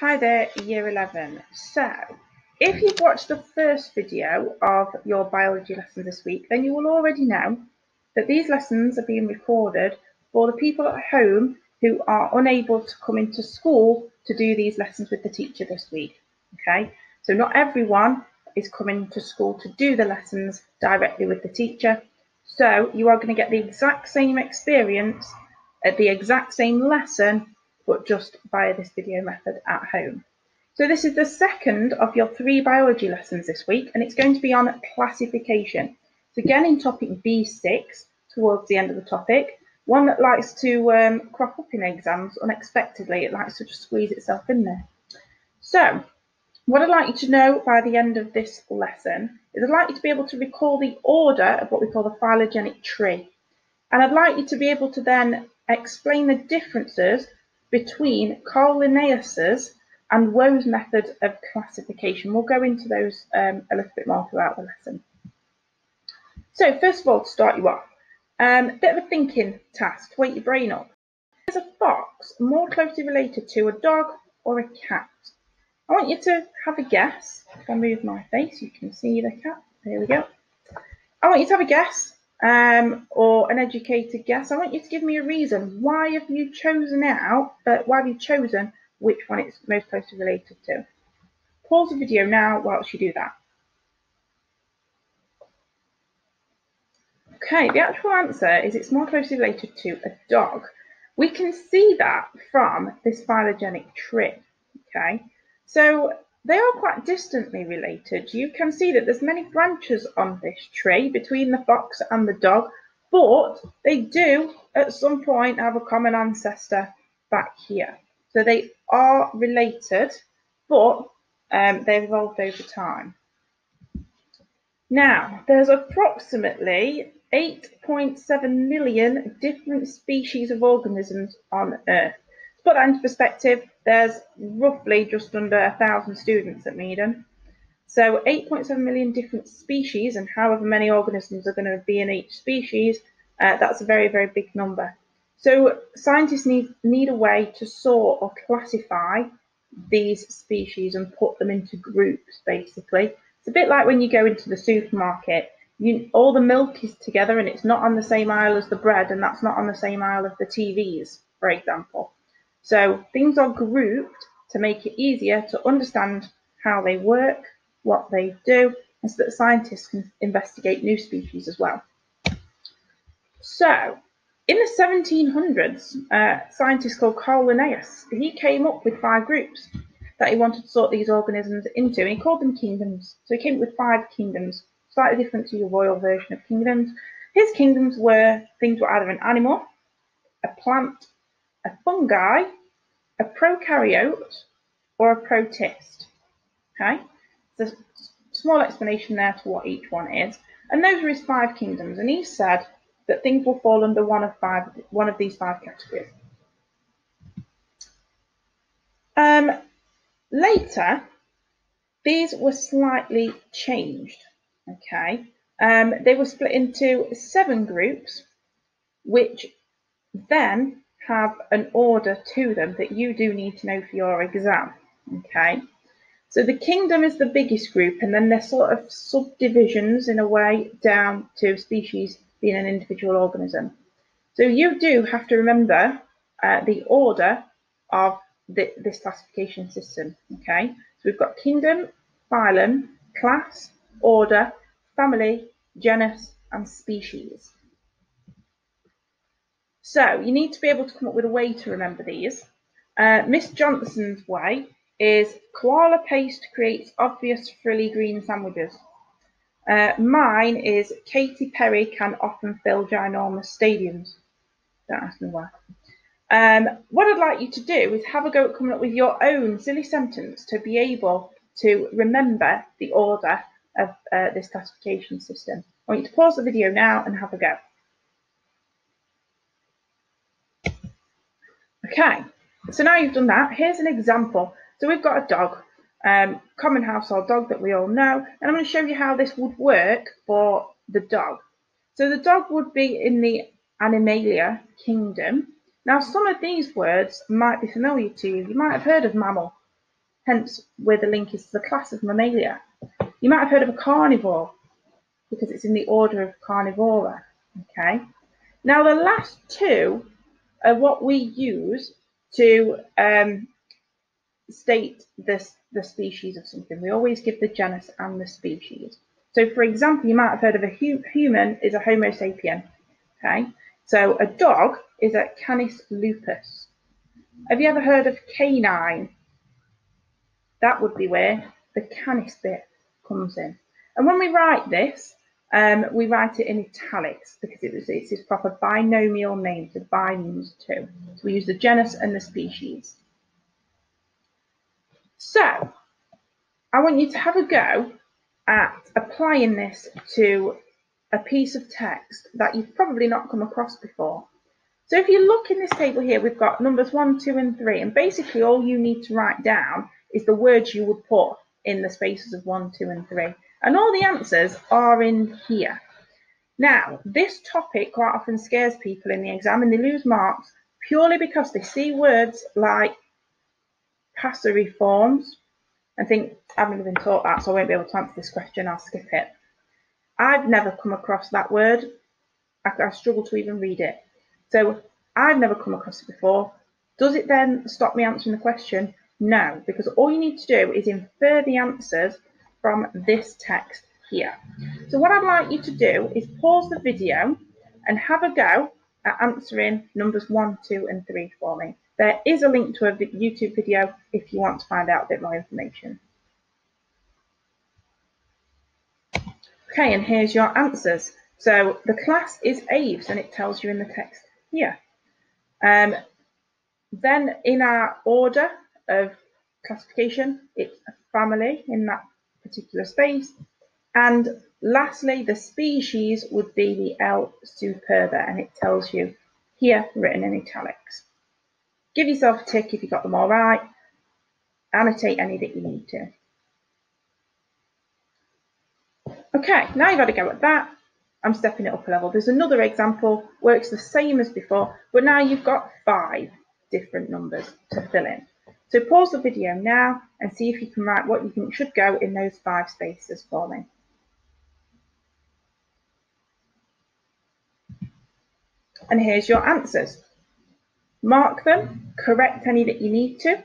Hi there, Year 11. So, if you've watched the first video of your biology lesson this week, then you will already know that these lessons are being recorded for the people at home who are unable to come into school to do these lessons with the teacher this week. Okay, so not everyone is coming to school to do the lessons directly with the teacher. So you are going to get the exact same experience at the exact same lesson but just via this video method at home. So this is the second of your three biology lessons this week, and it's going to be on classification. So again in topic B6, towards the end of the topic, one that likes to um, crop up in exams unexpectedly. It likes to just squeeze itself in there. So what I'd like you to know by the end of this lesson is I'd like you to be able to recall the order of what we call the phylogenetic tree. And I'd like you to be able to then explain the differences between Carl Linnaeus's and Woese method of classification. We'll go into those um, a little bit more throughout the lesson. So first of all, to start you off, um, bit of a thinking task to wake your brain up. Is a fox more closely related to a dog or a cat? I want you to have a guess. If I move my face, you can see the cat. There we go. I want you to have a guess um, or an educated guess. I want you to give me a reason. Why have you chosen out, uh, why have you chosen which one it's most closely related to? Pause the video now whilst you do that. Okay, the actual answer is it's more closely related to a dog. We can see that from this phylogenetic tree, okay? So they are quite distantly related. You can see that there's many branches on this tree between the fox and the dog, but they do at some point have a common ancestor back here. So they are related, but um, they've evolved over time. Now, there's approximately 8.7 million different species of organisms on Earth put that into perspective, there's roughly just under a thousand students at Meden. So 8.7 million different species and however many organisms are going to be in each species, uh, that's a very, very big number. So scientists need, need a way to sort or classify these species and put them into groups, basically. It's a bit like when you go into the supermarket, you, all the milk is together and it's not on the same aisle as the bread and that's not on the same aisle as the TVs, for example. So things are grouped to make it easier to understand how they work, what they do, and so that scientists can investigate new species as well. So in the 1700s, a uh, scientist called Carl Linnaeus, he came up with five groups that he wanted to sort these organisms into, and he called them kingdoms. So he came up with five kingdoms, slightly different to your royal version of kingdoms. His kingdoms were things were either an animal, a plant, a fungi, a prokaryote, or a protist. Okay, there's a small explanation there to what each one is. And those are his five kingdoms. And he said that things will fall under one of five, one of these five categories. Um, later, these were slightly changed. Okay, um, they were split into seven groups, which then have an order to them that you do need to know for your exam. Okay, so the kingdom is the biggest group, and then there's sort of subdivisions in a way down to species being an individual organism. So you do have to remember uh, the order of the, this classification system. Okay, so we've got kingdom, phylum, class, order, family, genus, and species. So you need to be able to come up with a way to remember these. Uh, Miss Johnson's way is koala paste creates obvious frilly green sandwiches. Uh, mine is Katy Perry can often fill ginormous stadiums. Don't ask me why. Um, what I'd like you to do is have a go at coming up with your own silly sentence to be able to remember the order of uh, this classification system. I want you to pause the video now and have a go. Okay, so now you've done that, here's an example. So we've got a dog, um, common household dog that we all know, and I'm going to show you how this would work for the dog. So the dog would be in the Animalia kingdom. Now some of these words might be familiar to you. You might have heard of mammal. hence where the link is to the class of Mammalia. You might have heard of a carnivore because it's in the order of Carnivora. Okay. Now the last two are what we use to um, state this the species of something. We always give the genus and the species. So, for example, you might have heard of a hu human is a Homo sapien. Okay, so a dog is a Canis lupus. Have you ever heard of canine? That would be where the canis bit comes in. And when we write this, um, we write it in italics because it was, it's its proper binomial name, so bi means two. So we use the genus and the species. So I want you to have a go at applying this to a piece of text that you've probably not come across before. So if you look in this table here, we've got numbers one, two, and three, and basically all you need to write down is the words you would put in the spaces of one, two, and three. And all the answers are in here. Now, this topic quite often scares people in the exam and they lose marks purely because they see words like passeriforms and think, I've never been taught that, so I won't be able to answer this question, I'll skip it. I've never come across that word. I, I struggle to even read it. So I've never come across it before. Does it then stop me answering the question? No, because all you need to do is infer the answers from this text here. So what I'd like you to do is pause the video and have a go at answering numbers one, two, and three for me. There is a link to a YouTube video if you want to find out a bit more information. Okay, and here's your answers. So the class is aves and it tells you in the text here. Um, then in our order of classification, it's a family in that particular space. And lastly, the species would be the L superba and it tells you here written in italics. Give yourself a tick if you got them all right. Annotate any that you need to. Okay, now you've had a go at that. I'm stepping it up a level. There's another example, works the same as before, but now you've got five different numbers to fill in. So pause the video now and see if you can write what you think should go in those five spaces for me. And here's your answers. Mark them, correct any that you need to.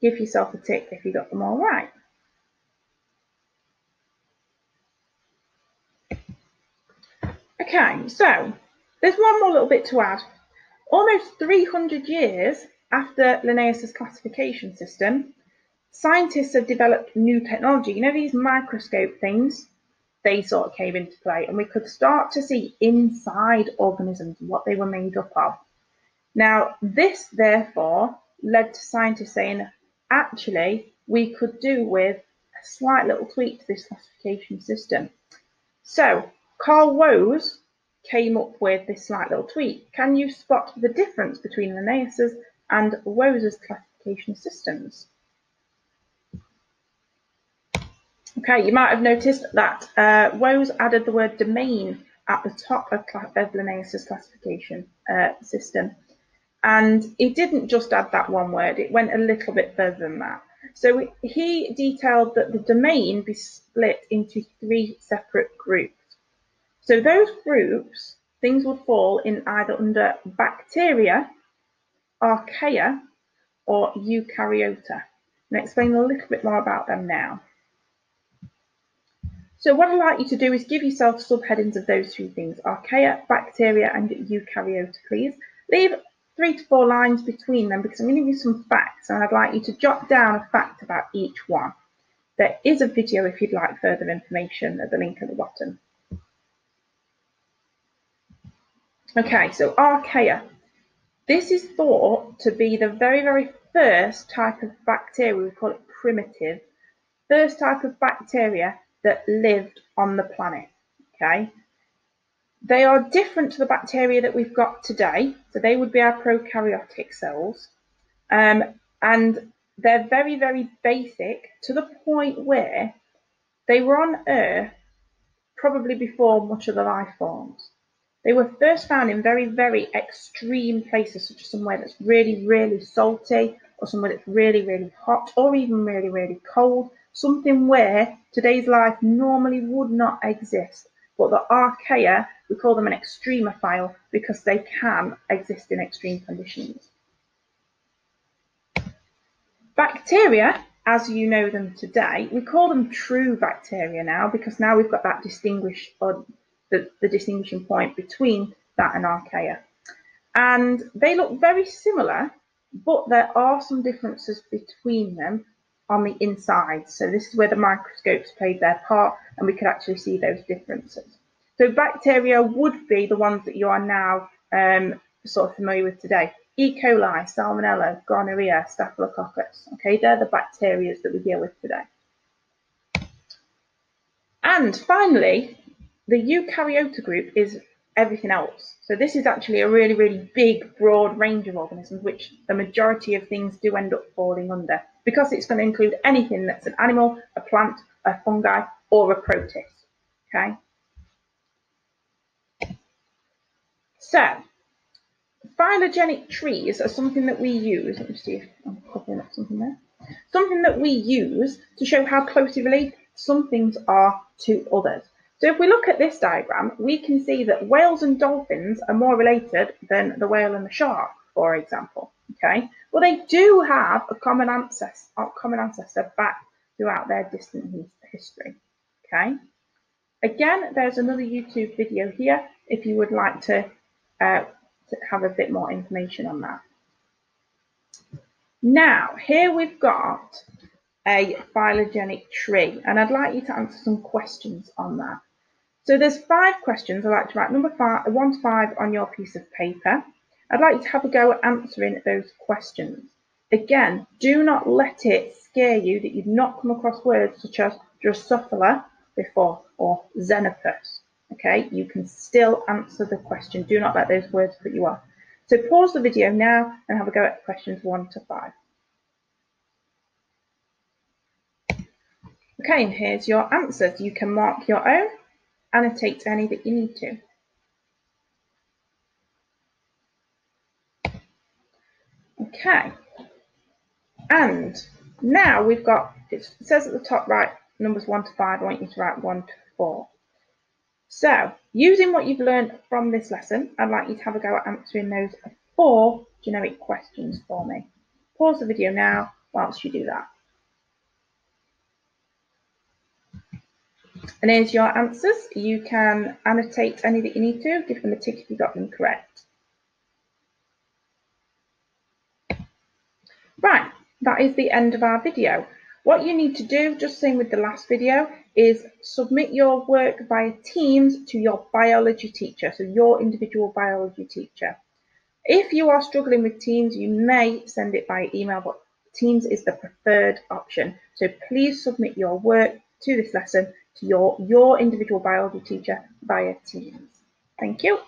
Give yourself a tick if you got them all right. Okay, so there's one more little bit to add. Almost 300 years after Linnaeus's classification system, scientists have developed new technology. You know these microscope things? They sort of came into play and we could start to see inside organisms what they were made up of. Now, this therefore led to scientists saying, actually, we could do with a slight little tweak to this classification system. So Carl Woese came up with this slight little tweak. Can you spot the difference between Linnaeus's and Woese's classification systems? Okay, you might have noticed that uh, Woese added the word domain at the top of, of Linnaeus's classification uh, system. And he didn't just add that one word, it went a little bit further than that. So he detailed that the domain be split into three separate groups. So those groups, things would fall in either under bacteria, archaea, or eukaryota. And explain a little bit more about them now. So what I'd like you to do is give yourself subheadings of those three things, archaea, bacteria, and eukaryota, please. Leave three to four lines between them because I'm going to give you some facts and I'd like you to jot down a fact about each one. There is a video if you'd like further information at the link at the bottom. Okay, so archaea. This is thought to be the very, very first type of bacteria, we call it primitive, first type of bacteria that lived on the planet. Okay, they are different to the bacteria that we've got today, so they would be our prokaryotic cells, um, and they're very, very basic to the point where they were on Earth probably before much of the life forms. They were first found in very, very extreme places, such as somewhere that's really, really salty or somewhere that's really, really hot or even really, really cold, something where today's life normally would not exist. But the archaea, we call them an extremophile because they can exist in extreme conditions. Bacteria, as you know them today, we call them true bacteria now because now we've got that distinguished or the, the distinguishing point between that and archaea. And they look very similar, but there are some differences between them on the inside. So this is where the microscopes played their part and we could actually see those differences. So bacteria would be the ones that you are now um, sort of familiar with today. E. coli, Salmonella, gonorrhea, Staphylococcus. Okay, they're the bacteria that we deal with today. And finally, the eukaryota group is everything else. So this is actually a really, really big, broad range of organisms, which the majority of things do end up falling under, because it's going to include anything that's an animal, a plant, a fungi, or a protist. Okay. So Phylogenetic trees are something that we use. Let me see if I'm copying up something there. Something that we use to show how closely related some things are to others. So if we look at this diagram, we can see that whales and dolphins are more related than the whale and the shark, for example. Okay, well they do have a common ancestor, common ancestor back throughout their distant history. Okay, again, there's another YouTube video here if you would like to uh, to have a bit more information on that. Now, here we've got a phylogenetic tree, and I'd like you to answer some questions on that. So there's five questions I'd like to write number five, one to five on your piece of paper. I'd like you to have a go at answering those questions. Again, do not let it scare you that you've not come across words such as Drosophila before or Xenopus. Okay, you can still answer the question. Do not let those words put you off. So pause the video now and have a go at questions one to five. Okay, and here's your answers. You can mark your own, annotate any that you need to. Okay, and now we've got, it says at the top right, numbers one to five, I want you to write one to four. So, using what you've learned from this lesson, I'd like you to have a go at answering those four generic questions for me. Pause the video now whilst you do that. And here's your answers. You can annotate any that you need to, give them a tick if you got them correct. Right, that is the end of our video. What you need to do, just same with the last video, is submit your work via Teams to your biology teacher, so your individual biology teacher. If you are struggling with Teams, you may send it by email, but Teams is the preferred option. So please submit your work to this lesson your, your individual biology teacher via Teams. Thank you.